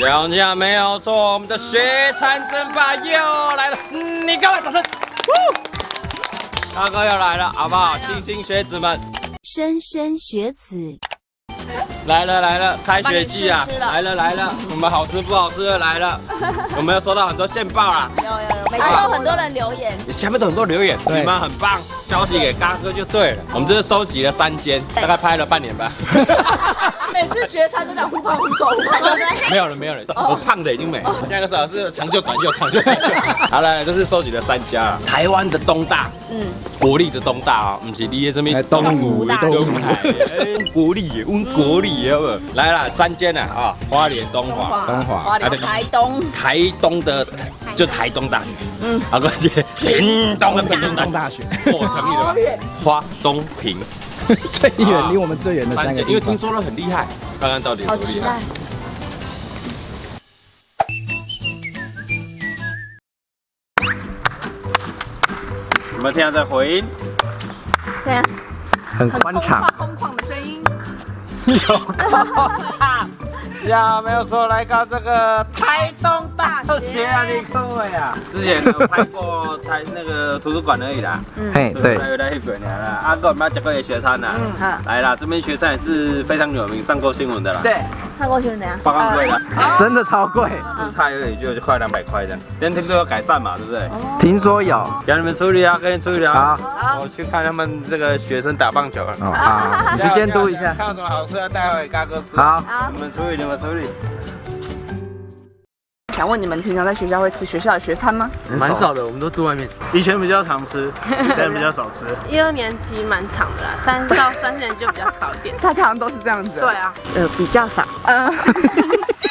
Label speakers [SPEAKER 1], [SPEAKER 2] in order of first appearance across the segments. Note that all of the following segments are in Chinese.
[SPEAKER 1] 讲讲没有错，我们的学餐争霸又来了，嗯你干嘛掌声？大哥又来了，好不好？星星学子们。
[SPEAKER 2] 莘莘学子。
[SPEAKER 1] 来了来了，开学季啊。来了来了，我们好吃不好吃的？来了，我们又收到很多线报啦，
[SPEAKER 3] 有有有，每次都有很多人留言，
[SPEAKER 1] 下面都很多留言，
[SPEAKER 4] 对。
[SPEAKER 1] 你们很棒，消息给嘎哥就对了。我们这是收集了三间，大概拍了半年吧。
[SPEAKER 3] 每次学餐都讲互胖互瘦，
[SPEAKER 1] 没有了，没有了，我胖的已经没了。现在是是长袖、短袖、长袖、短袖。好了，这是收集了三家。啊，台湾的东大，
[SPEAKER 3] 嗯，
[SPEAKER 1] 国立的东大啊，不是你的什么
[SPEAKER 4] 哎东吴
[SPEAKER 1] 东
[SPEAKER 4] 东吴
[SPEAKER 1] 海，哎国立的，温国立的好不好？来了，三间啊啊，花莲东华。
[SPEAKER 4] 东华。
[SPEAKER 3] 台东，
[SPEAKER 1] 台东的就台东大学，嗯，好，关键屏东的屏东大
[SPEAKER 4] 东
[SPEAKER 1] 学，我成立了吧？花东平
[SPEAKER 4] 最远离我们最远的三个。
[SPEAKER 1] 因为听说了很厉害，看看到底有
[SPEAKER 3] 好期待
[SPEAKER 1] 多厉害。。有没有听到这回音？
[SPEAKER 3] 对啊，
[SPEAKER 4] 很宽敞，
[SPEAKER 3] 空旷的声音，
[SPEAKER 1] 有够大！呀，没有错，来到这个台东大学啊，你各位啊！之前有拍过台那个图书馆而已啦，
[SPEAKER 4] 嘿，对，
[SPEAKER 1] 有来一本年啦。啊，哥，我们要讲个也学餐啦。
[SPEAKER 3] 嗯，
[SPEAKER 1] 来啦，这边学餐也是非常有名，上过新闻的啦。
[SPEAKER 3] 对，上过新闻的呀？
[SPEAKER 1] 报告贵的，
[SPEAKER 4] 真的超贵。
[SPEAKER 1] 这菜而已就就快两百块这样。今天听说有改善嘛，对不对？
[SPEAKER 4] 听说有，
[SPEAKER 1] 给你们处理啊，给你处理啊。
[SPEAKER 4] 好，
[SPEAKER 1] 我去看他们这个学生打棒球啊。
[SPEAKER 4] 哦好，你去监督一下。
[SPEAKER 1] 看有什么好吃的带回给嘎哥吃。
[SPEAKER 4] 好，
[SPEAKER 3] 好，
[SPEAKER 1] 你们处理，你们处理。
[SPEAKER 5] 想问你们平常在学校会吃学校的学餐吗？
[SPEAKER 1] 蛮少的，我们都住外面。
[SPEAKER 6] 以前比较常吃，现在比较少吃。
[SPEAKER 7] 一二年级蛮长的啦，但是到三年级就比较少一点。
[SPEAKER 5] 大家好像都是这样子。
[SPEAKER 7] 对，啊，
[SPEAKER 5] 呃，比较少。嗯，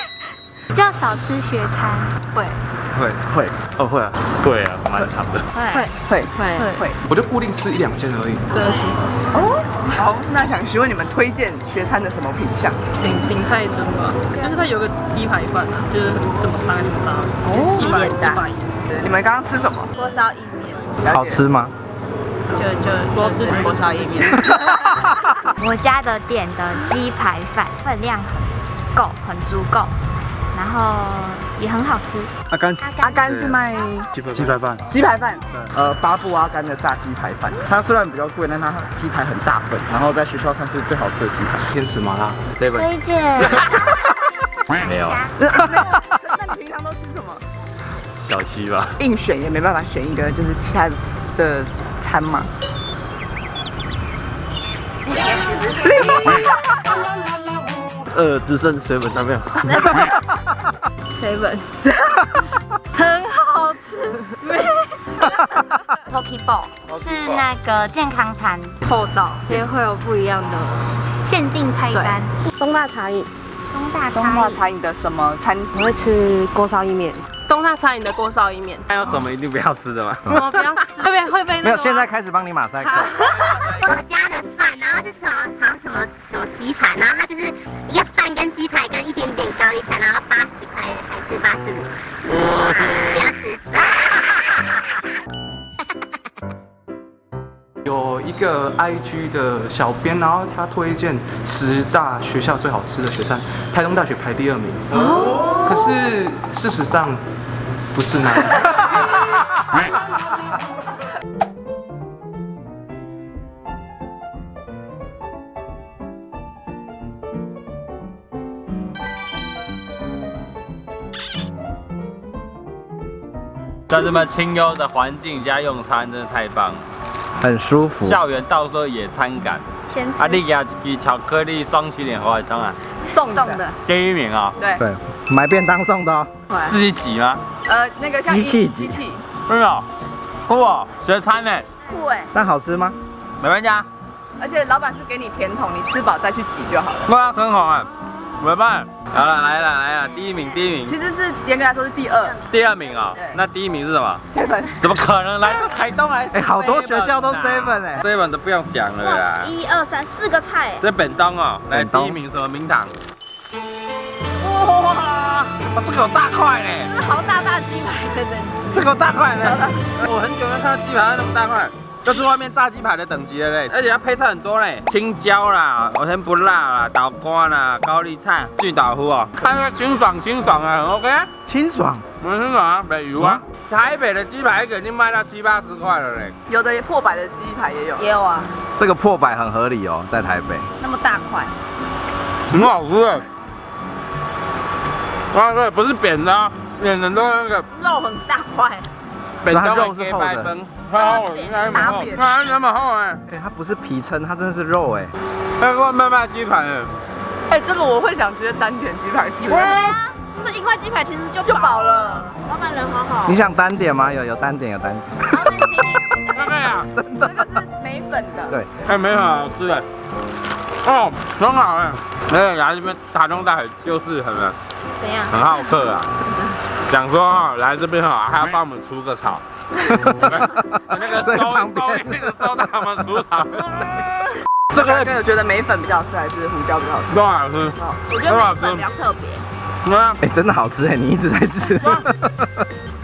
[SPEAKER 2] 比较少吃学餐，
[SPEAKER 6] 会会哦会啊会啊，蛮长的。
[SPEAKER 2] 会
[SPEAKER 5] 会
[SPEAKER 2] 会
[SPEAKER 5] 会。
[SPEAKER 8] 我就固定吃一两件而已。
[SPEAKER 7] 这是
[SPEAKER 5] 哦，好，那想询问你们推荐学餐的什么品相？
[SPEAKER 7] 鼎鼎泰蒸吧，就是它有个鸡排饭啊，就是这么大概这么大，一百一百一，
[SPEAKER 5] 你们刚刚吃什么？
[SPEAKER 3] 锅烧意面，
[SPEAKER 4] 好吃吗？
[SPEAKER 7] 就就多吃锅烧意面。
[SPEAKER 2] 我家的点的鸡排饭分量很够，很足够，然后也很好吃。
[SPEAKER 8] 阿甘，
[SPEAKER 5] 阿甘是卖
[SPEAKER 6] 鸡排鸡排饭，
[SPEAKER 5] 鸡排饭，呃，巴布阿甘的炸鸡排饭。它虽然比较贵，但它鸡排很大份，然后在学校算是最好吃的鸡排。
[SPEAKER 8] 天使麻辣，
[SPEAKER 2] 推荐
[SPEAKER 1] 没有
[SPEAKER 5] 那你平常都吃什么？
[SPEAKER 6] 小西吧。
[SPEAKER 5] 硬选也没办法选一个就是其他的的餐嘛。
[SPEAKER 6] 呃，只剩 seven 那边。
[SPEAKER 3] seven，很好吃。
[SPEAKER 2] Pokeball 是那个健康餐，
[SPEAKER 7] 厚道，也会有不一样的。
[SPEAKER 2] 限定菜单，
[SPEAKER 7] 东大茶饮，
[SPEAKER 2] 东大
[SPEAKER 5] 中华
[SPEAKER 2] 餐
[SPEAKER 5] 茶饮的什么餐？
[SPEAKER 7] 我会吃锅烧意面。东大餐饮的锅烧意面，
[SPEAKER 1] 还有什么一定不要吃的吗？
[SPEAKER 7] 什么不要吃？会被会被
[SPEAKER 4] 没有，
[SPEAKER 7] 那个
[SPEAKER 4] 现在开始帮你马赛克。
[SPEAKER 8] IG 的小编，然后他推荐十大学校最好吃的学餐，台东大学排第二名。哦，可是事实上不是那样。
[SPEAKER 1] 在这么清幽的环境加用餐，真的太棒了。
[SPEAKER 4] 很舒服。
[SPEAKER 1] 校园到时候野餐感。
[SPEAKER 3] 先吃。
[SPEAKER 1] 啊，你给他一支巧克力双起脸花生啊，
[SPEAKER 5] 送
[SPEAKER 3] 送的，
[SPEAKER 1] 第一名啊，
[SPEAKER 5] 对，
[SPEAKER 4] 对，买便当送的哦。
[SPEAKER 1] 自己挤吗？
[SPEAKER 5] 呃，那个像
[SPEAKER 4] 机器
[SPEAKER 5] 机器，
[SPEAKER 1] 真的哦，酷哦，学餐呢，
[SPEAKER 3] 酷哎，
[SPEAKER 4] 但好吃吗？
[SPEAKER 1] 没关系啊，
[SPEAKER 5] 而且老板是给你甜筒，你吃饱再去挤就好了。
[SPEAKER 1] 哇，很好啊，怎么办？好了，来了来了，第一名第一名，
[SPEAKER 5] 其实是严格来说是第二，
[SPEAKER 1] 第二名啊
[SPEAKER 5] 对，
[SPEAKER 1] 那第一名是什么
[SPEAKER 5] ？？seven
[SPEAKER 1] 怎么可能来到台东还是？
[SPEAKER 4] 哎好多学校都 seven 哎
[SPEAKER 1] seven 都不用讲了啦。
[SPEAKER 3] 一二三四个菜，
[SPEAKER 1] 这本东哦，来第一名什么名堂？哇，哇，这个有大块呢，
[SPEAKER 3] 这是好大大鸡排的等级。
[SPEAKER 1] 这个有大块呢，我很久没看到鸡排那么大块。就是外面炸鸡排的等级了嘞，而且它配菜很多嘞，青椒啦，我先不辣啦，倒瓜啦，高丽菜，巨岛糊哦，看着清爽清爽啊，很 OK 啊。
[SPEAKER 4] 清爽。
[SPEAKER 1] 很清爽啊，没油啊。台北的鸡排肯定卖到七八十块了嘞。
[SPEAKER 5] 有的破百的鸡排也有，也有啊，
[SPEAKER 4] 这个破百很合理哦，在台北。
[SPEAKER 5] 那么大块，
[SPEAKER 1] 很好吃的。啊，对，不是扁的啊，扁的都那个
[SPEAKER 5] 肉很大块，
[SPEAKER 1] 扁的
[SPEAKER 4] 肉是厚的
[SPEAKER 1] 白分，它厚，应该蛮厚，它那么厚哎，
[SPEAKER 4] 哎，它不是皮撑，它真的是肉哎。
[SPEAKER 1] 那个卖卖鸡排哎，
[SPEAKER 5] 哎，这个我会想直接单点鸡排吃。这一块鸡排其实就就饱了，老板人好好。
[SPEAKER 4] 你想单点吗？有有单点有单点。
[SPEAKER 1] 对对啊，
[SPEAKER 5] 这个 是没粉的。
[SPEAKER 4] 对，
[SPEAKER 1] 哎，没很好吃哎，哦，很好哎，没有牙这边台中大海就是很
[SPEAKER 5] 怎样？
[SPEAKER 1] 很好客啊，想说哈来这边哈还要帮我们除个草，那个收收那个收到他们出草。
[SPEAKER 5] 这个真的觉得梅粉比较好吃，还是胡椒比较好吃？
[SPEAKER 1] 都好吃，
[SPEAKER 5] 我觉得梅粉比较特别。
[SPEAKER 1] 啊，
[SPEAKER 4] 哎，真的好吃哎，你一直在吃。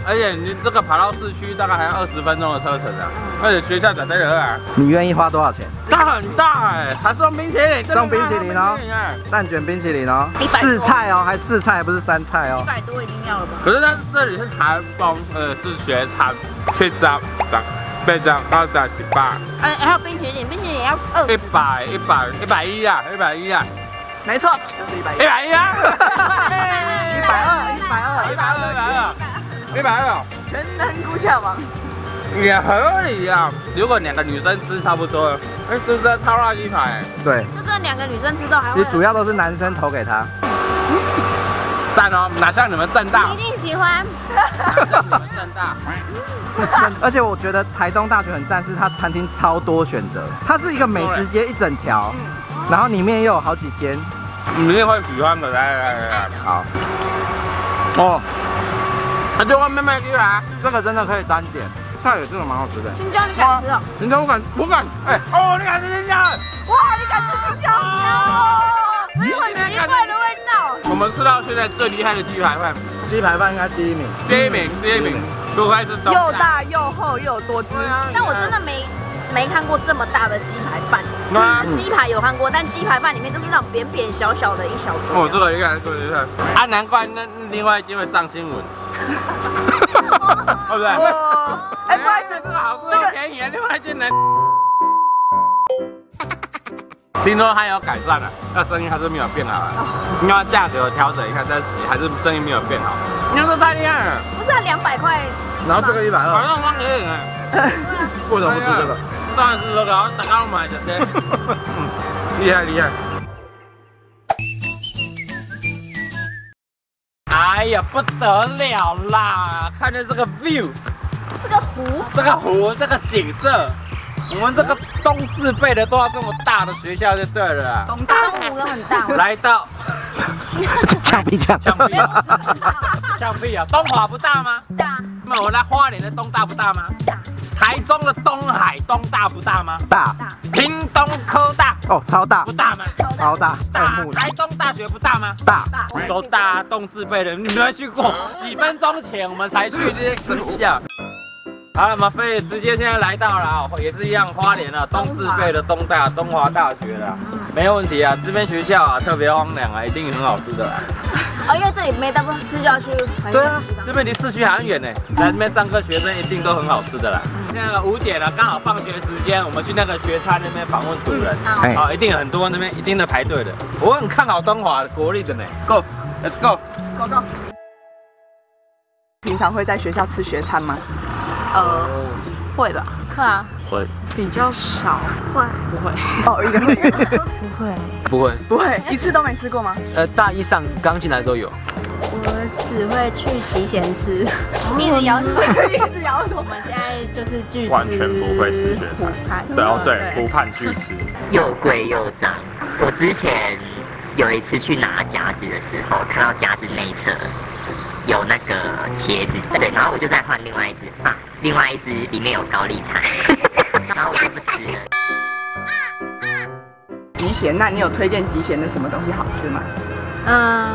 [SPEAKER 1] 而且你这个爬到市区大概还要二十分钟的车程啊，而且学校在这里啊，
[SPEAKER 4] 你愿意花多少钱？
[SPEAKER 1] 它很大哎，还送冰淇淋，
[SPEAKER 4] 送冰淇淋哦，蛋卷冰淇淋哦，四菜哦，还四菜不是三菜哦，
[SPEAKER 5] 一百多已经要了吧？
[SPEAKER 1] 可是它这里是台风，呃，是学餐，去炸炸被炸高炸几百，
[SPEAKER 5] 哎，还有冰淇淋，冰淇淋也要二
[SPEAKER 1] 一百一百一百一啊，一百一啊，
[SPEAKER 5] 没错，就是一百一，
[SPEAKER 1] 一百一啊，
[SPEAKER 5] 一百二，一百二，
[SPEAKER 1] 一百二，一百二，一百二，
[SPEAKER 5] 全能估价王。
[SPEAKER 1] 也合理啊。如果两个女生吃差不多，哎，这是套辣鸡排，
[SPEAKER 4] 对，
[SPEAKER 5] 就这两个女生吃都还会
[SPEAKER 4] 其实。主要都是男生投给他。
[SPEAKER 1] 赞哦，哪像你们正大
[SPEAKER 5] 一，定喜欢。
[SPEAKER 1] 正大，
[SPEAKER 4] 而且我觉得台东大学很赞，是它餐厅超多选择，它是一个美食街一整条，然后里面又有好几间。
[SPEAKER 1] 你一定会喜欢的，来来来来，
[SPEAKER 4] 好，
[SPEAKER 1] 哦，那就外面卖鸡排，
[SPEAKER 9] 这个真的可以单点，菜也真的蛮好吃的。
[SPEAKER 5] 青椒你敢吃哦？
[SPEAKER 9] 青椒我敢，我敢，哎，
[SPEAKER 1] 哦，你敢吃青椒。
[SPEAKER 5] 哇，你敢吃青椒哦？没有很奇怪的味道。
[SPEAKER 1] 我们吃到现在最厉害的鸡排饭，
[SPEAKER 4] 鸡排饭应该第一名。
[SPEAKER 1] 第一名，第一名，不愧是东
[SPEAKER 5] 又大又厚又有多汁
[SPEAKER 1] 对啊，
[SPEAKER 5] 但我真的没没看过这么大的鸡排饭。
[SPEAKER 1] 那
[SPEAKER 5] 鸡排有看过，但鸡排饭里面都是那种扁扁小小的一小坨。
[SPEAKER 1] 哦，这个厉害，这个厉害，啊，难怪那另外一间会上新闻，对不对？
[SPEAKER 5] 哎，不好意思，
[SPEAKER 1] 这个好吃又便宜，另外一间难。听说它有改善了，那生意还是没有变好了，因为它价格有调整，一下，但是还是生意没有变好。你看这太厉害了，
[SPEAKER 5] 不是两百块，
[SPEAKER 4] 然后这个一百二，
[SPEAKER 1] 好像光给你了。
[SPEAKER 4] 为什么不吃这个？
[SPEAKER 1] 当然是这个，我刚刚买的，对，嗯，厉害厉害。哎呀，不得了啦！看着这个 view，
[SPEAKER 5] 这个湖
[SPEAKER 1] 这个湖，这个景色，我们这个东自备的都要这么大的学校就对了啦。
[SPEAKER 5] 东大湖都很大，
[SPEAKER 1] 来到
[SPEAKER 4] 橡皮酱，
[SPEAKER 1] 橡皮啊，橡皮啊，东华不大吗？
[SPEAKER 5] 大
[SPEAKER 1] 那我来花莲的东大不大吗？
[SPEAKER 5] 大
[SPEAKER 1] 台中的东海东大不大吗？
[SPEAKER 4] 大
[SPEAKER 5] 大
[SPEAKER 1] 屏东科大
[SPEAKER 4] 哦，超大
[SPEAKER 1] 不，大吗？
[SPEAKER 4] 超大，
[SPEAKER 1] 大台中大学不大吗？
[SPEAKER 4] 大，
[SPEAKER 5] 大，
[SPEAKER 1] 都大东自备的，你们没去过？几分钟前我们才去，这些生气啊！好了，我们飞直接现在来到了啊，也是一样花莲啊，东自备的东大东华大学啦，没有问题啊，这边学校啊特别荒凉啊，一定很好吃的啦。
[SPEAKER 5] 哦，因为这里没大部分吃就要去很
[SPEAKER 1] 对啊这边离市区还很远呢，来这边上课学生一定都很好吃的啦。现在五点了，刚好放学时间，我们去那个学餐那边访问主人，
[SPEAKER 5] 好
[SPEAKER 1] 一定很多那边一定的排队的。我很看好东华国立的呢，Go，Let's
[SPEAKER 5] go，Go go。
[SPEAKER 10] 平常会在学校吃学餐吗？
[SPEAKER 5] 呃，会吧？会啊，
[SPEAKER 1] 会
[SPEAKER 10] 比较少，
[SPEAKER 5] 会
[SPEAKER 10] 不会。哦，一个
[SPEAKER 5] 不会？
[SPEAKER 6] 不会，
[SPEAKER 10] 不会，一次都没吃过吗？
[SPEAKER 6] 呃，大一上刚进来时候有。
[SPEAKER 3] 我只会去集贤吃，一直摇头，
[SPEAKER 10] 一直摇头
[SPEAKER 3] 我。们现在就是拒吃
[SPEAKER 11] 完全不会吃学餐
[SPEAKER 3] 虎派
[SPEAKER 11] 对哦对，不判拒吃。
[SPEAKER 12] 又贵又脏。我之前有一次去拿夹子的时候，看到夹子内侧有那个茄子，对，然后我就再换另外一只啊，另外一只里面有高丽菜，然后我就不吃了。
[SPEAKER 10] 吉贤，那你有推荐吉贤的什么东西好吃吗？
[SPEAKER 3] 嗯，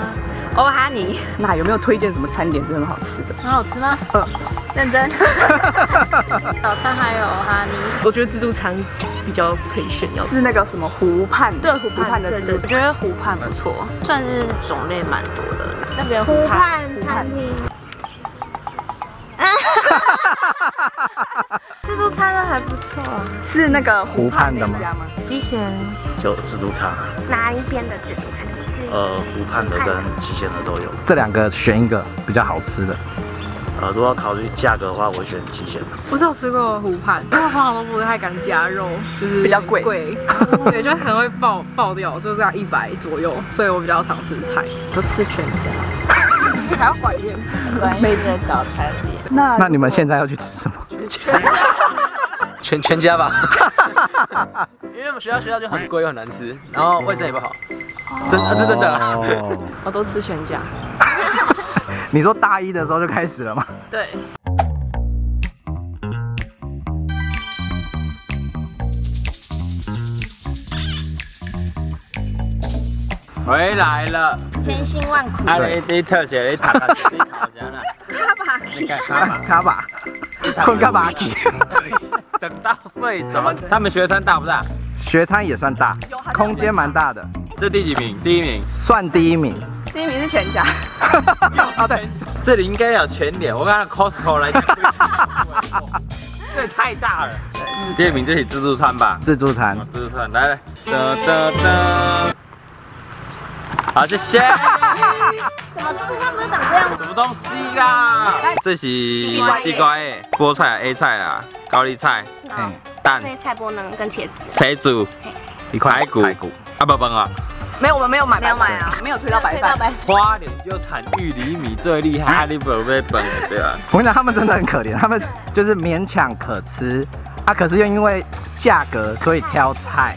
[SPEAKER 5] 欧哈尼。那有没有推荐什么餐点是很好吃的？
[SPEAKER 13] 很好吃吗？
[SPEAKER 5] 嗯，
[SPEAKER 13] 认真。早餐还有欧哈尼，我觉得自助餐比较可以炫耀。
[SPEAKER 5] 是那个什么湖畔？
[SPEAKER 13] 对，湖畔
[SPEAKER 5] 的
[SPEAKER 13] 对对，我觉得湖畔不错，算是种类蛮多的。那边
[SPEAKER 3] 湖畔餐厅。自助餐的还不错，
[SPEAKER 5] 是那个
[SPEAKER 4] 湖畔的吗？
[SPEAKER 3] 吉贤
[SPEAKER 6] 就自助餐，
[SPEAKER 3] 哪一边的自助餐？
[SPEAKER 6] 呃，湖畔的跟吉贤的都有。
[SPEAKER 4] 这两个选一个比较好吃的。
[SPEAKER 6] 呃，如果要考虑价格的话，我选旗贤。
[SPEAKER 13] 我只有吃过湖畔，因为通常都不太敢加肉，就是
[SPEAKER 5] 比较贵，
[SPEAKER 13] 贵，对，就可能会爆爆掉，就这样一百左右，所以我比较常吃菜，
[SPEAKER 5] 都吃全家，还要管院，
[SPEAKER 3] 每日早餐店。
[SPEAKER 4] 那那你们现在要去吃什么？
[SPEAKER 8] 全家，全全家吧。因为我们学校学校就很贵又很难吃，然后卫生也不好，真的是真的。
[SPEAKER 13] 我都吃全家。
[SPEAKER 4] 你说大一的时候就开始了吗？
[SPEAKER 13] 对。
[SPEAKER 1] 回来了，
[SPEAKER 3] 千辛万苦。
[SPEAKER 1] 阿雷迪特写了一塔塔，你好香啊！
[SPEAKER 3] 卡巴，
[SPEAKER 1] 你看卡巴，
[SPEAKER 4] 卡巴，困卡巴。
[SPEAKER 1] 等到睡着。他们学餐大不大？
[SPEAKER 4] 学餐也算大，空间蛮大的。
[SPEAKER 1] 这第几名？第一名，
[SPEAKER 4] 算第一名。
[SPEAKER 5] 第一名是全家。
[SPEAKER 1] 啊对，这里应该有全脸。我看 Costco 来讲，这太大了。第二名这里自助餐吧？
[SPEAKER 4] 自助餐，
[SPEAKER 1] 自助餐，来来，噔噔噔。好，谢谢。
[SPEAKER 3] 怎么自助餐不是长这样？
[SPEAKER 1] 什么东西啦？这是地瓜叶、菠菜、A 菜啊、高丽菜、蛋、
[SPEAKER 3] 菜波能跟茄子、
[SPEAKER 1] 茄子、一块排骨、啊不崩啊。
[SPEAKER 5] 没有，我们没有买，
[SPEAKER 3] 没有买啊，
[SPEAKER 5] 没有推到白饭。
[SPEAKER 1] 花莲就产玉米米最厉害，你不被崩对吧？
[SPEAKER 4] 我跟你讲，他们真的很可怜，他们就是勉强可吃啊，可是又因为价格，所以挑菜。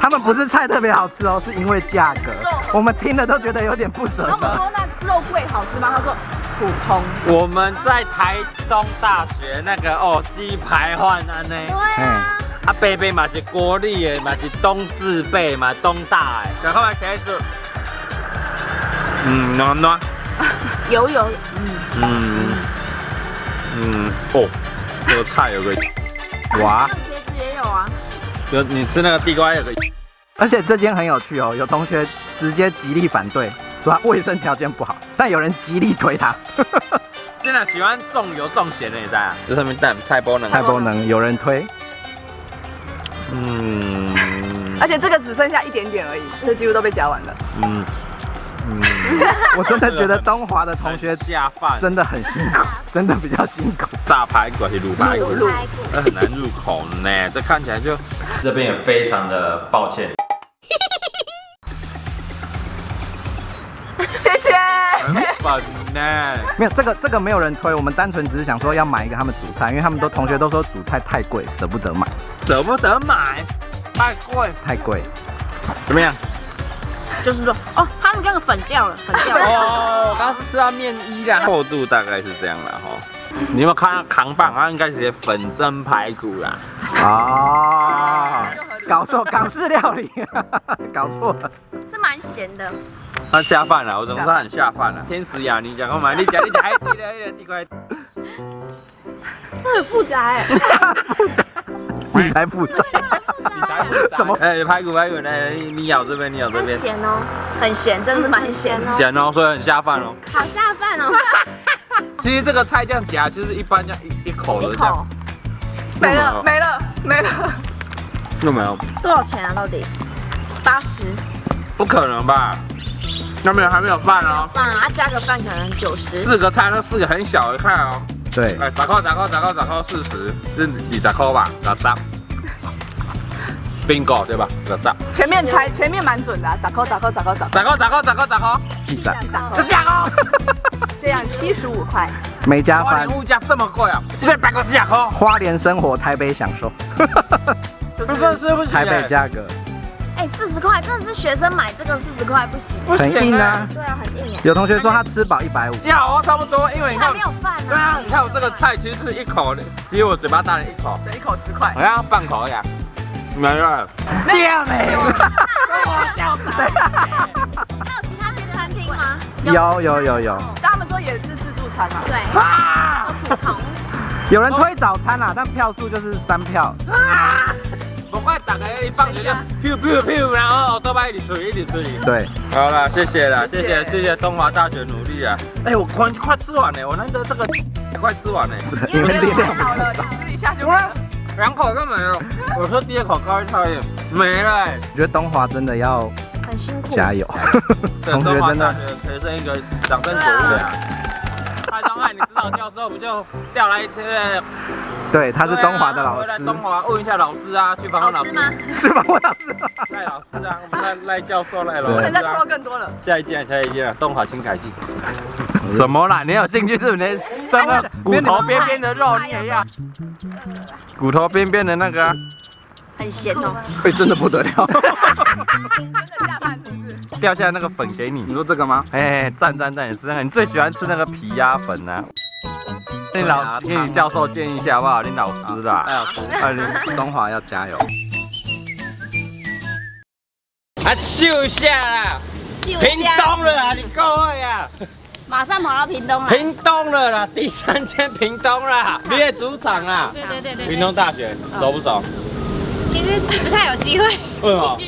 [SPEAKER 4] 他们不是菜特别好吃哦，是因为价格。我们听了都觉得有点不舍得。
[SPEAKER 5] 他们说那肉桂好吃吗？他说普通。
[SPEAKER 1] 我们在台东大学那个哦鸡排换安呢。
[SPEAKER 3] 对啊。
[SPEAKER 1] 啊，贝贝嘛是国立的，嘛是东自备嘛，东大哎。赶快来开始。嗯，暖暖。
[SPEAKER 3] 有有。
[SPEAKER 1] 嗯嗯嗯哦，这个菜有个
[SPEAKER 3] 哇。茄子也有啊。
[SPEAKER 1] 有你吃那个地瓜也可以。
[SPEAKER 4] 而且这间很有趣哦，有同学直接极力反对，说他卫生条件不好，但有人极力推他。
[SPEAKER 1] 真的喜欢重油重咸的，也在啊这上面蛋菜包能，
[SPEAKER 4] 菜包能有人推。
[SPEAKER 5] 嗯，而且这个只剩下一点点而已，这几乎都被夹完了。嗯
[SPEAKER 4] 嗯，我真的觉得东华的同学
[SPEAKER 1] 下饭
[SPEAKER 4] 真的很辛苦，真的比较辛苦。
[SPEAKER 1] 炸排骨还是卤排骨？
[SPEAKER 3] 卤排骨，
[SPEAKER 1] 那很难入口呢。这看起来就这边也非常的抱歉。
[SPEAKER 5] 谢谢。
[SPEAKER 1] 很粉呢。
[SPEAKER 4] 没有这个这个没有人推，我们单纯只是想说要买一个他们煮菜，因为他们都同学都说煮菜太贵，舍不得买。
[SPEAKER 1] 舍不得买，太贵，
[SPEAKER 4] 太贵。
[SPEAKER 1] 怎么样？
[SPEAKER 13] 就是说，哦，他们刚刚粉掉了，粉掉了。
[SPEAKER 1] 哦，刚刚是吃到面衣的厚度大概是这样了哈。你有没有看到扛棒？它应该是粉蒸排骨啦。
[SPEAKER 4] 啊，搞错，港式料理，搞错了。
[SPEAKER 3] 是蛮咸的。
[SPEAKER 1] 它下饭了，我怎么说很下饭了？天使呀，你讲干嘛？你讲你讲，哎，你的你的地瓜。
[SPEAKER 3] 很复杂哎。
[SPEAKER 4] 你才复杂。
[SPEAKER 1] 你才什么？哎，排骨排骨，来你你咬这边，你咬这边。
[SPEAKER 3] 咸哦，很咸，真的是蛮咸哦。
[SPEAKER 1] 咸哦，所以很下饭哦。
[SPEAKER 3] 好下饭哦。
[SPEAKER 1] 其实这个菜这样夹，就是一般这样一一口的这样。
[SPEAKER 5] 没了没了没了。
[SPEAKER 1] 又没有？
[SPEAKER 3] 多少钱啊？到底？八十。
[SPEAKER 1] 不可能吧？那边还没有饭哦。
[SPEAKER 3] 饭啊，加个饭可能九十。
[SPEAKER 1] 四个菜，那四个很小的菜哦。
[SPEAKER 4] 对。
[SPEAKER 1] 哎，咋扣咋扣咋扣咋扣四十，是二十扣吧？十十？bingo 对吧？十十？
[SPEAKER 5] 前面才前面蛮准的，咋扣咋扣咋扣咋
[SPEAKER 1] 咋扣咋扣咋扣咋扣？
[SPEAKER 4] 第三。
[SPEAKER 1] 这下扣。
[SPEAKER 5] 这样七十五块。
[SPEAKER 4] 没加饭。
[SPEAKER 1] 花莲物价这么贵啊！这个百块价扣。
[SPEAKER 4] 花莲生活，台北享受。
[SPEAKER 1] 不算是不行。
[SPEAKER 4] 台北价格。
[SPEAKER 3] 哎，四十块真的是学生买这个四十块不行，
[SPEAKER 4] 不行啊。
[SPEAKER 3] 对啊，很硬啊。
[SPEAKER 4] 有同学说他吃饱一百五。
[SPEAKER 1] 要哦，差不多，因为你看
[SPEAKER 3] 没有饭啊。
[SPEAKER 1] 对啊，你看我这个菜其实是一口，只有我嘴巴大了一口。
[SPEAKER 5] 一口十块。
[SPEAKER 1] 好像半口呀。没了。
[SPEAKER 3] 第二名。我笑死。还有其他间餐厅吗？
[SPEAKER 4] 有有有有，
[SPEAKER 5] 但他们说也是自助餐啊。
[SPEAKER 3] 对，
[SPEAKER 1] 啊！
[SPEAKER 4] 有人推早餐啦，但票数就是三票。
[SPEAKER 1] 我快打开一放学就 pew pew pew，然后都把一直吹一直吹。
[SPEAKER 4] 对，
[SPEAKER 1] 好了，谢谢了，谢谢谢谢东华大学努力啊！哎，我快快吃完了，我难得这个快吃完了，
[SPEAKER 4] 因为力量
[SPEAKER 5] 好了，吃一下就完了。
[SPEAKER 1] 两口都没了，我说第二口高一差一点没了。
[SPEAKER 4] 我觉得东华真的要
[SPEAKER 3] 很辛苦，
[SPEAKER 4] 加油。
[SPEAKER 1] 同学真的学生一个掌声鼓励啊！指导教授不就调来一个？
[SPEAKER 4] 对，他是东华的老师。
[SPEAKER 1] 来东华问一下老师啊，去访问老师
[SPEAKER 3] 吗？
[SPEAKER 4] 去访问老师。
[SPEAKER 1] 赖老师啊，赖赖教授赖老师。
[SPEAKER 5] 现在说更多了。
[SPEAKER 1] 下一件，下一件，东华轻改进。什么啦？你有兴趣是不是？什么骨头边边的肉你也要？骨头边边的那个。
[SPEAKER 3] 很咸哦。
[SPEAKER 4] 会，真的不得了。
[SPEAKER 5] 真的下饭是不是？
[SPEAKER 1] 掉下来那个粉给你。
[SPEAKER 9] 你说这个吗？
[SPEAKER 1] 哎，赞赞赞，也是那个，你最喜欢吃那个皮鸭粉呢？你老听你教授建议一下好不好？你老师啦，
[SPEAKER 9] 赖老师，东华要加油。
[SPEAKER 1] 啊，秀一下啦！屏东了啦，你够会呀！
[SPEAKER 3] 马上跑到屏东了。
[SPEAKER 1] 屏东了啦，第三天屏东啦，你也主场啊？
[SPEAKER 3] 对对对对。
[SPEAKER 1] 屏东大学熟不熟？
[SPEAKER 3] 其实不太有机会。
[SPEAKER 1] 为什么？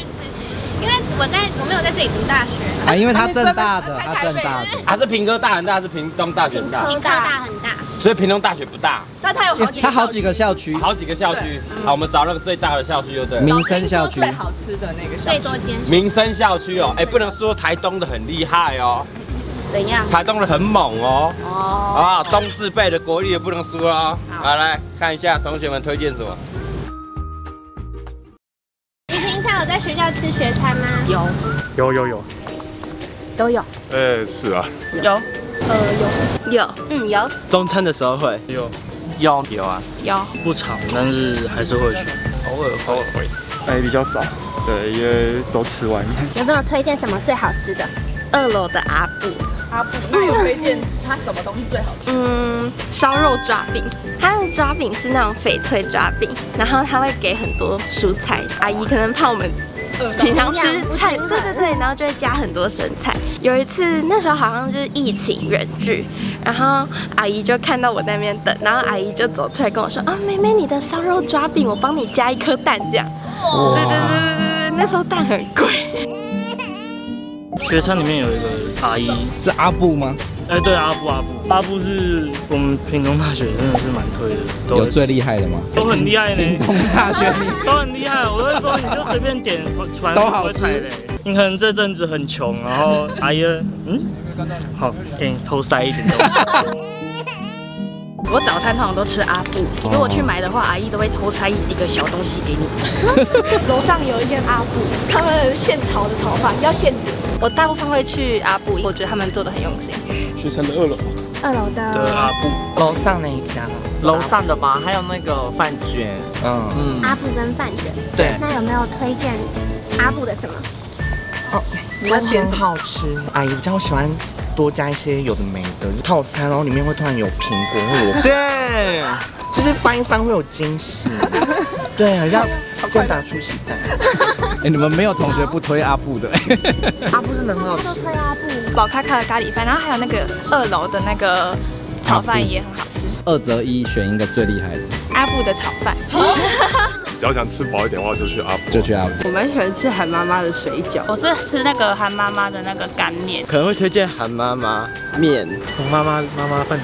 [SPEAKER 3] 因为我在我没有在这里读大学
[SPEAKER 4] 啊，因为他 正大的，他正大的，
[SPEAKER 1] 他是平哥大很大，还是屏东大学很大？
[SPEAKER 3] 平科大很大，
[SPEAKER 1] 所以屏东大学不大。
[SPEAKER 5] 但它有好几，
[SPEAKER 4] 它好几个校区，
[SPEAKER 1] 好几个校区。好，我们找那个最大的校区就对。
[SPEAKER 4] 民生校区
[SPEAKER 5] 最好吃的那个
[SPEAKER 3] 最多间。
[SPEAKER 1] 民生校区哦，哎，不能说台东的很厉害哦。
[SPEAKER 3] 怎样？
[SPEAKER 1] 台东的很猛哦。哦。啊，东自备的国力也不能输哦。好，来看一下同学们推荐什么。
[SPEAKER 3] 有在学校吃学餐吗？
[SPEAKER 13] 有，
[SPEAKER 6] 有有有，
[SPEAKER 3] 都有。
[SPEAKER 6] 呃，是啊，
[SPEAKER 13] 有，
[SPEAKER 3] 呃有，有，嗯有。
[SPEAKER 14] 中餐的时候会。
[SPEAKER 6] 有，
[SPEAKER 14] 有。
[SPEAKER 6] 有啊，
[SPEAKER 3] 有。
[SPEAKER 14] 不常，但是还是会去，
[SPEAKER 6] 偶尔偶尔会，哎比较少，对，因为都吃外面。
[SPEAKER 3] 有没有推荐什么最好吃的？二楼的阿布，
[SPEAKER 5] 阿布，那有推荐他什么东西最好吃？
[SPEAKER 15] 嗯，烧肉抓饼，他的抓饼是那种翡翠抓饼，然后他会给很多蔬菜，阿姨可能怕我们平常吃菜，对对对，然后就会加很多生菜。有一次那时候好像就是疫情远距，然后阿姨就看到我在那边等，然后阿姨就走出来跟我说啊，妹妹你的烧肉抓饼，我帮你加一颗蛋这样。对对对对对对，那时候蛋很贵。
[SPEAKER 14] 学餐里面有一个阿姨，
[SPEAKER 4] 是阿布吗？
[SPEAKER 14] 哎，对，阿布阿布，阿布是我们屏东大学真的是蛮推的，
[SPEAKER 4] 有最厉害的吗？
[SPEAKER 14] 都很厉害呢，
[SPEAKER 4] 屏东大学
[SPEAKER 14] 都很厉害，我都会说你就随便点，反正不会踩雷。你可能这阵子很穷，然后阿姨，嗯，好，给你偷塞一点东西。
[SPEAKER 13] 我早餐通常都吃阿布，如果去买的话，阿姨都会偷塞一个小东西给你。
[SPEAKER 10] 楼上有一间阿布，他们现炒的炒饭要现煮。
[SPEAKER 13] 我大部分会去阿布，我觉得他们做的很用心。
[SPEAKER 6] 学城的二楼。
[SPEAKER 10] 二楼的。
[SPEAKER 14] 对阿布，
[SPEAKER 16] 楼上那一家。楼上的吧，还有那个饭卷。
[SPEAKER 3] 嗯嗯。阿布跟饭卷。
[SPEAKER 16] 对。
[SPEAKER 3] 那有没有推荐阿布的什么？
[SPEAKER 16] 哦，都很好吃。阿姨比较喜欢。多加一些有的没的套餐，然后里面会突然有苹果或萝卜，对，就是翻一翻会有惊喜，对，好像 正打出奇蛋。
[SPEAKER 4] 哎，你们没有同学不推阿布的？
[SPEAKER 16] 阿布真的很好吃。
[SPEAKER 3] 推阿布，
[SPEAKER 15] 宝咖咖的咖喱饭，然后还有那个二楼的那个炒饭也很好吃。
[SPEAKER 4] 二择一，选一个最厉害的。
[SPEAKER 15] 阿布的炒饭。
[SPEAKER 6] 只要想吃饱一点的话，就去阿布，
[SPEAKER 4] 就去阿布。
[SPEAKER 10] 我蛮喜欢吃韩妈妈的水饺，
[SPEAKER 13] 我是吃那个韩妈妈的那个干面，
[SPEAKER 14] 可能会推荐韩妈妈面，
[SPEAKER 6] 从妈妈妈妈饭团。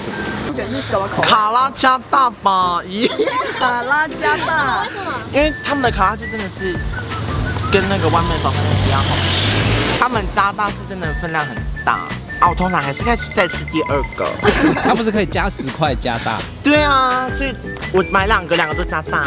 [SPEAKER 5] 你觉得是什么口味？
[SPEAKER 16] 卡拉加大吧？咦，
[SPEAKER 5] 卡拉加大？
[SPEAKER 3] 为什么？
[SPEAKER 16] 因为他们的卡拉就真的是跟那个外面早餐店一样好吃，他们扎大是真的分量很大。啊，我通常还是开始再吃第二个。
[SPEAKER 4] 它不是可以加十块加大？
[SPEAKER 16] 对啊，所以我买两个，两个都加大。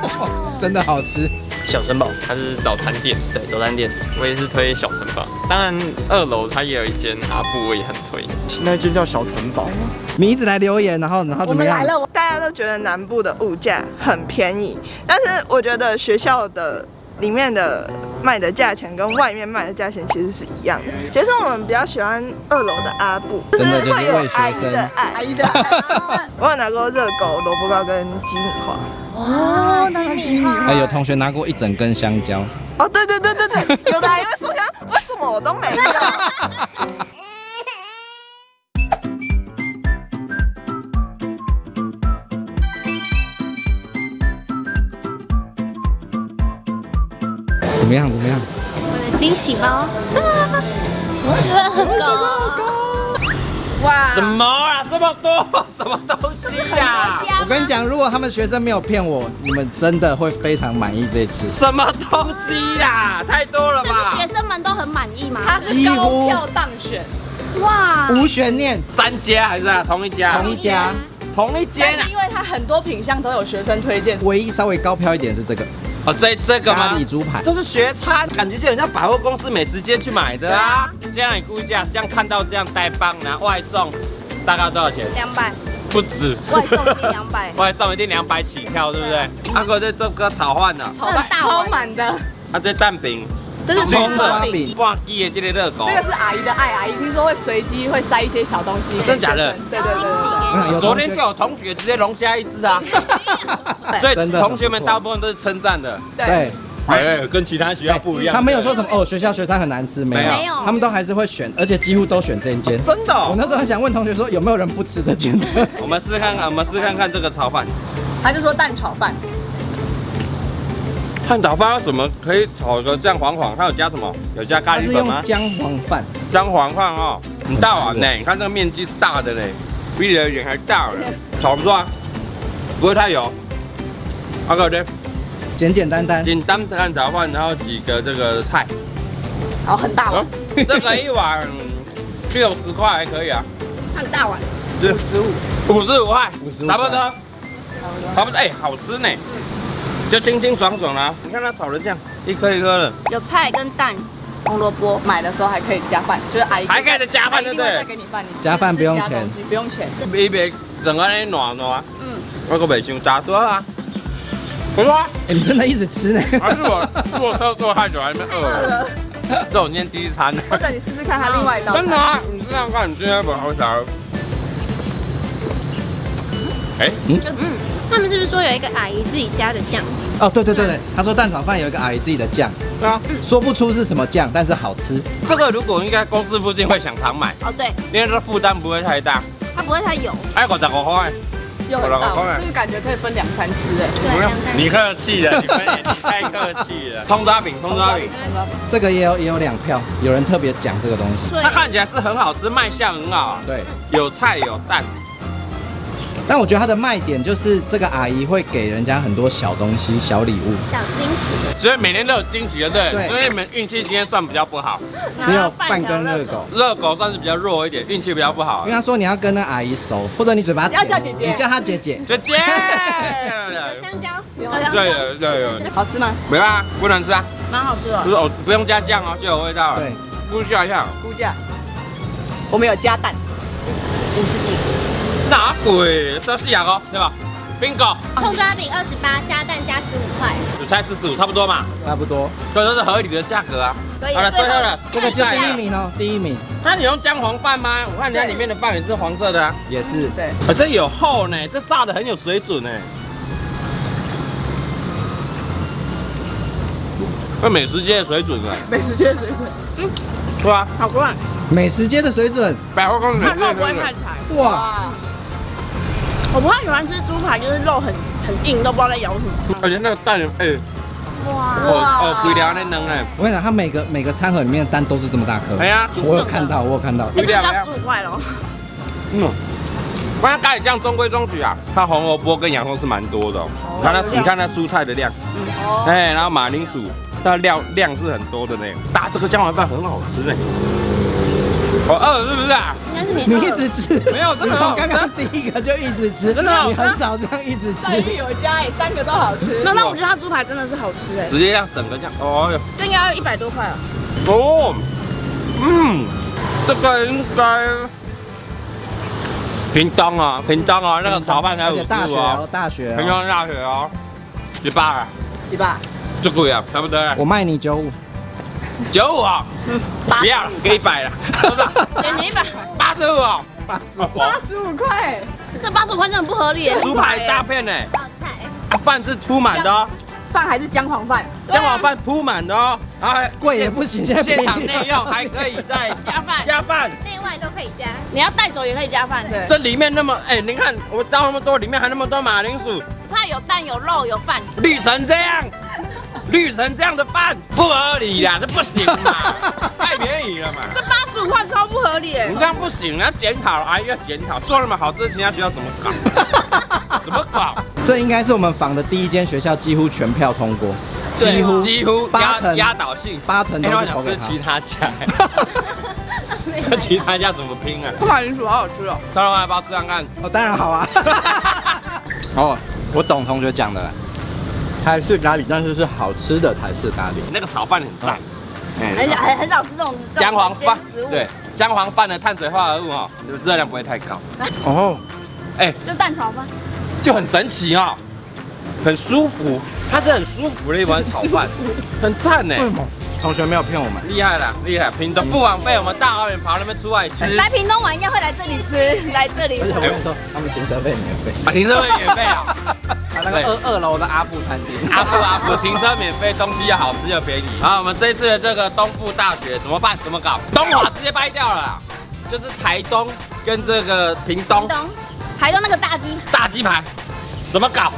[SPEAKER 4] 真的好吃。
[SPEAKER 11] 小城堡，它是早餐店，对，早餐店，我也是推小城堡。当然，二楼它也有一间阿布，我也很推。
[SPEAKER 9] 那间叫小城堡吗？
[SPEAKER 4] 你一直来留言，然后然后怎么样？
[SPEAKER 10] 我们来了，大家都觉得南部的物价很便宜，但是我觉得学校的。里面的卖的价钱跟外面卖的价钱其实是一样的。其实我们比较喜欢二楼的阿布，就是会有阿姨的爱。阿姨的爱。我有拿过热狗、萝卜糕跟鸡米花。
[SPEAKER 3] 哦，那个鸡米花。
[SPEAKER 4] 还有同学拿过一整根香蕉。
[SPEAKER 10] 哦，对对对对对，有的还会说，为什么我都没有？
[SPEAKER 4] 么样？怎么样？
[SPEAKER 15] 我的惊喜包，热狗，
[SPEAKER 1] 哇！什么啊？这么多 什么东西呀？
[SPEAKER 4] 我跟你讲，如果他们学生没有骗我，你们真的会非常满意这次。
[SPEAKER 1] 什么东西呀？太多了吧？
[SPEAKER 15] 是学生们都很满意吗？
[SPEAKER 5] 他是高票当选，
[SPEAKER 15] 哇！
[SPEAKER 4] 无悬念，
[SPEAKER 1] 三家还是啊？同一家？
[SPEAKER 4] 同一家？
[SPEAKER 1] 同一间
[SPEAKER 5] 因为它很多品相都有学生推荐，
[SPEAKER 4] 唯一稍微高票一点是这个。
[SPEAKER 1] 哦，这这个吗？
[SPEAKER 4] 咖喱猪排，
[SPEAKER 1] 这是学餐，感觉就很像百货公司美食街去买的啊。这样你估一下，这样看到这样带棒拿外送，大概多少钱？
[SPEAKER 15] 两百，
[SPEAKER 1] 不止。
[SPEAKER 15] 外送一定两百，
[SPEAKER 1] 外送一定两百起跳，对不对？阿哥这这个炒饭呢？
[SPEAKER 5] 炒饭超满的。
[SPEAKER 1] 啊，这蛋饼，
[SPEAKER 5] 这是
[SPEAKER 1] 绿色饼，挂机的这个热狗。
[SPEAKER 5] 这个是阿姨的爱，阿姨听说会随机会塞一些小东西。
[SPEAKER 1] 真假的？
[SPEAKER 5] 对对对。
[SPEAKER 1] 昨天就有同学直接龙虾一只啊，所以同学们大部分都是称赞的。
[SPEAKER 4] 对。
[SPEAKER 1] 哎，跟其他学校不一样。
[SPEAKER 4] 他没有说什么哦，学校学餐很难吃，没有，他们都还是会选，而且几乎都选这一间。
[SPEAKER 1] 真的？
[SPEAKER 4] 我那时候很想问同学说，有没有人不吃这间的？
[SPEAKER 1] 我们试看看，我们试看看这个炒饭。
[SPEAKER 5] 他就说蛋炒饭。
[SPEAKER 1] 蛋炒饭什么可以炒个这样黄黄？它有加什么？有加咖喱粉吗？
[SPEAKER 4] 姜黄饭。
[SPEAKER 1] 姜黄饭哦，很大碗呢。你看这个面积是大的嘞，比你的脸还大了。炒不错啊，不会太油。阿哥对。
[SPEAKER 4] 简简单单，
[SPEAKER 1] 简单蛋炒饭，然后几个这个菜，
[SPEAKER 5] 哦很大碗，
[SPEAKER 1] 这个一碗六十块还可以啊，
[SPEAKER 15] 很大碗，
[SPEAKER 1] 五十五，五十五块，差不多，差不多，哎，好吃呢，就清清爽爽啦。你看它炒的这样，一颗一颗的，
[SPEAKER 15] 有菜跟蛋，红萝卜，
[SPEAKER 5] 买的时候还可以加饭，就是阿姨
[SPEAKER 1] 还可以再加饭，对不对？
[SPEAKER 5] 再给你饭，你
[SPEAKER 4] 加饭不用钱，
[SPEAKER 5] 不用钱，
[SPEAKER 1] 一边整个那暖暖，嗯，我可袂想炸多啊。不错，
[SPEAKER 4] 哎，你真的一直吃呢？
[SPEAKER 1] 还是我坐车坐太久，还没饿了。这是我今天第一餐。
[SPEAKER 5] 或者你试试看它另外一道。
[SPEAKER 1] 真的啊？你这样看，你今天不好想。哎，
[SPEAKER 15] 嗯，嗯，他们是不是说有一个阿姨自己家的酱？
[SPEAKER 4] 哦，对对对对，他说蛋炒饭有一个阿姨自己的酱。
[SPEAKER 1] 对啊，
[SPEAKER 4] 说不出是什么酱，但是好吃。
[SPEAKER 1] 这个如果应该公司附近会想常买。
[SPEAKER 15] 哦，对，
[SPEAKER 1] 因为这负担不会太大。
[SPEAKER 15] 它不会太油。
[SPEAKER 1] 哎，五十五块。
[SPEAKER 5] 有很大，就是感觉可以分两餐吃哎。
[SPEAKER 15] 对，两餐。
[SPEAKER 1] 你客气了，你太客气了。葱抓饼，葱抓饼，
[SPEAKER 4] 这个也有也有两票，有人特别讲这个东西。
[SPEAKER 1] 它看起来是很好吃，卖相很好。
[SPEAKER 4] 对，
[SPEAKER 1] 有菜有蛋。
[SPEAKER 4] 但我觉得它的卖点就是这个阿姨会给人家很多小东西、小礼物、
[SPEAKER 15] 小惊喜。
[SPEAKER 1] 所以每年都有惊喜的，对。对。所以你们运气今天算比较不好，
[SPEAKER 4] 只有半根热狗。
[SPEAKER 1] 热狗算是比较弱一点，运气比较不好。
[SPEAKER 4] 因为他说你要跟那阿姨熟，或者你嘴巴
[SPEAKER 5] 要叫姐姐，
[SPEAKER 4] 你叫她姐姐。
[SPEAKER 1] 姐姐。
[SPEAKER 15] 香蕉。
[SPEAKER 1] 对对对。
[SPEAKER 5] 好吃吗？
[SPEAKER 1] 没啊，不能吃啊。
[SPEAKER 15] 蛮好吃的。
[SPEAKER 1] 不是哦，不用加酱哦，就有味道了。
[SPEAKER 4] 对。
[SPEAKER 1] 估价一下。
[SPEAKER 5] 估价。我们有加蛋，
[SPEAKER 15] 五十几。
[SPEAKER 1] 哪鬼？这是羊哦，对吧？bingo。
[SPEAKER 15] 葱抓饼二十八，加蛋加十五块。
[SPEAKER 1] 主菜四十五，差不多嘛？
[SPEAKER 4] 差不多，
[SPEAKER 1] 这都是合理的价格啊。
[SPEAKER 15] 好了，
[SPEAKER 1] 最后了，
[SPEAKER 4] 这个就第一名哦，第一名。
[SPEAKER 1] 那你用姜黄饭吗？我看家里面的饭也是黄色的啊。
[SPEAKER 4] 也是。
[SPEAKER 5] 对。
[SPEAKER 1] 啊，这有厚呢，这炸的很有水准呢。这美食街的水准啊。
[SPEAKER 5] 美食街的水准。嗯。
[SPEAKER 1] 是吧？
[SPEAKER 15] 好快。
[SPEAKER 4] 美食街的水准。
[SPEAKER 1] 百货公司。
[SPEAKER 15] 肉不会太柴。哇。我不太喜欢吃猪排，就是肉很很硬，都不知道在咬什么。
[SPEAKER 1] 而且那个蛋，哎，哇，哦哦，肥料那能哎。
[SPEAKER 4] 我跟你讲，它每个每个餐盒里面的蛋都是这么大颗。
[SPEAKER 1] 哎呀，
[SPEAKER 4] 我有看到，我有看到。
[SPEAKER 15] 这要十五块喽。
[SPEAKER 1] 嗯，关键咖喱酱中规中矩啊，它红萝卜跟洋葱是蛮多的。你看它，你看它蔬菜的量，哎，然后马铃薯，它料量是很多的呢。打这个姜黄饭很好吃呢。我饿了是不是啊？
[SPEAKER 15] 应该是你
[SPEAKER 4] 你一直吃，
[SPEAKER 1] 没有真的。
[SPEAKER 4] 刚刚第一个就一直吃，
[SPEAKER 1] 真的，
[SPEAKER 4] 你很少这样一直吃。
[SPEAKER 5] 待遇有加哎，三个都好吃。
[SPEAKER 15] 那那我觉得它猪排真的是好吃哎。
[SPEAKER 1] 直接这样整个这样，哦
[SPEAKER 15] 哟，这应该要一百多块啊。
[SPEAKER 1] 哦，嗯，这个应该平当啊，平当啊，那个炒饭才五十五
[SPEAKER 4] 啊，大学，
[SPEAKER 1] 平东大学哦，几百啊？
[SPEAKER 5] 几百？
[SPEAKER 1] 这贵啊，差不多。
[SPEAKER 4] 我卖你九五。
[SPEAKER 1] 九五啊，不要给一百了，多少？
[SPEAKER 15] 给你一百，
[SPEAKER 1] 八十五啊，
[SPEAKER 5] 八十五，八十五块，
[SPEAKER 15] 这八十五块真的不合理。
[SPEAKER 1] 猪排大片呢，饭是铺满的哦，
[SPEAKER 5] 饭还是姜黄饭，
[SPEAKER 1] 姜黄饭铺满的哦，然后
[SPEAKER 4] 贵也不行，
[SPEAKER 1] 现场内用还可以再
[SPEAKER 15] 加饭，
[SPEAKER 1] 加饭，
[SPEAKER 15] 内外都可以加，你要带走也可以加饭。
[SPEAKER 5] 对，
[SPEAKER 1] 这里面那么，哎，你看我倒那么多，里面还那么多马铃薯，
[SPEAKER 15] 它有蛋有肉有饭，
[SPEAKER 1] 绿成这样。绿成这样的饭不合理啦，这不行嘛，太便宜了嘛。
[SPEAKER 5] 这八十五块超不合理
[SPEAKER 1] 你这样不行，要检讨，阿姨要检讨，做那么好，这其他学校怎么搞？怎么搞？
[SPEAKER 4] 这应该是我们访的第一间学校，几乎全票通过，
[SPEAKER 1] 对
[SPEAKER 4] 几乎
[SPEAKER 1] 几乎
[SPEAKER 4] 八成
[SPEAKER 1] 压倒性，
[SPEAKER 4] 八成都
[SPEAKER 1] 想。吃其他家，那其他家怎么拼啊？
[SPEAKER 5] 马铃薯好好吃哦。
[SPEAKER 1] 张老板要不要吃看看？
[SPEAKER 4] 哦，当然好啊。哦，我懂同学讲的了，台式咖喱，但是是好吃的台式咖喱。
[SPEAKER 1] 那个炒饭很赞，
[SPEAKER 5] 很少很很少吃这种
[SPEAKER 1] 姜黄饭
[SPEAKER 5] 食物，
[SPEAKER 1] 对，姜黄饭的碳水化合物哦，热量不会太高。
[SPEAKER 4] 哦，
[SPEAKER 1] 哎，
[SPEAKER 5] 就蛋炒饭。
[SPEAKER 1] 就很神奇哦，很舒服，它是很舒服的一碗炒饭，很赞呢。
[SPEAKER 4] 同学没有骗我们，
[SPEAKER 1] 厉害了，厉害！屏东不枉费我们大老远跑那边出来吃。
[SPEAKER 5] 来屏东玩应该会来这里吃，来这里
[SPEAKER 4] 而且我跟你说，他们停车费免费，
[SPEAKER 1] 啊，停车费免费啊！
[SPEAKER 4] 啊那个二二楼的阿布餐厅，
[SPEAKER 1] 阿布阿布，停车免费，东西又好吃又便宜。好，我们这次的这个东部大学怎么办？怎么搞？东华直接掰掉了啦，就是台东跟这个屏东
[SPEAKER 5] 屏东，台东那个大鸡，
[SPEAKER 1] 大鸡排，怎么搞？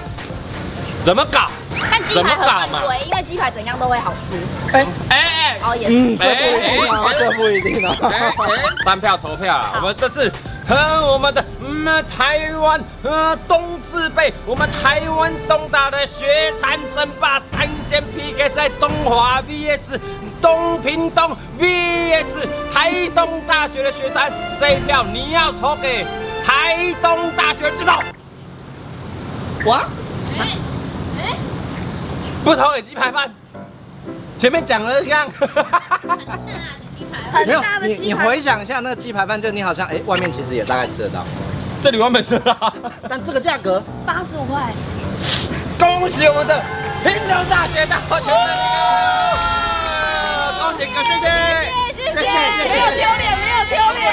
[SPEAKER 1] 怎么搞？
[SPEAKER 5] 但鸡
[SPEAKER 1] 怎么
[SPEAKER 5] 排
[SPEAKER 1] 搞嘛？
[SPEAKER 5] 很贵，因为鸡排怎样都会好吃。
[SPEAKER 1] 哎哎哎，
[SPEAKER 5] 哦也
[SPEAKER 4] 嗯，
[SPEAKER 5] 是，
[SPEAKER 4] 这不一定哦，这不一定
[SPEAKER 1] 哎
[SPEAKER 4] 哦。
[SPEAKER 1] 哎，三票投票啊！我们这次和我们的嗯台湾呃东自备，我们台湾东大的学产争霸三间 PK 赛，东华 VS 东平东 VS 台东大学的学产，这一票你要投给台东大学，知道。
[SPEAKER 5] 我
[SPEAKER 1] 不投给鸡排饭。前面讲了这样，
[SPEAKER 4] 没有
[SPEAKER 5] 很大，的
[SPEAKER 4] 你你。回想一下那个鸡排饭，就你好像哎，外面其实也大概吃得到，
[SPEAKER 1] 这里外面吃到。
[SPEAKER 4] 但这个价格，
[SPEAKER 5] 八十五块，
[SPEAKER 1] 恭喜我们的平东大学大学生！恭喜恭喜恭喜！
[SPEAKER 5] 谢谢，没有丢脸，没有丢脸。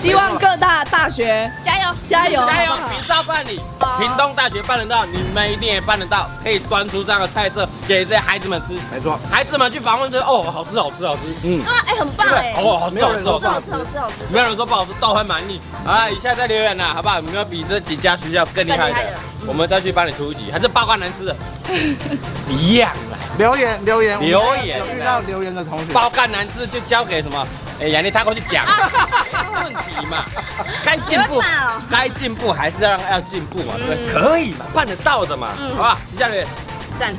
[SPEAKER 5] 希望各大大学加油，加油，
[SPEAKER 1] 加油
[SPEAKER 5] 好不！好
[SPEAKER 1] 凭照办理，屏东大学办得到，你们一定也办得到，可以端出这样的菜色给这些孩子们吃。
[SPEAKER 4] 没错，
[SPEAKER 1] 孩子们去访问就哦，好吃好吃好吃，
[SPEAKER 4] 嗯，
[SPEAKER 5] 啊，哎，很棒哎，
[SPEAKER 1] 哦，好吃
[SPEAKER 4] 没有人说
[SPEAKER 1] 好吃
[SPEAKER 5] 好吃，好吃，好吃。
[SPEAKER 1] 没有人说不好吃，都很满意。啊，以下再留言啦，好不好？有没有比这几家学校更厉害的？我们再去帮你出一集，还是八卦难吃的，一样啦。
[SPEAKER 4] 留言留言
[SPEAKER 1] 留言
[SPEAKER 4] 有遇到留言的同学，
[SPEAKER 1] 爆干难吃就交给什么？哎，呀，你他过去讲，没 问题嘛。该进步该进步还是要要进步嘛，对不对？可以嘛，办得到的嘛，好不好？以下留言。
[SPEAKER 5] 赞。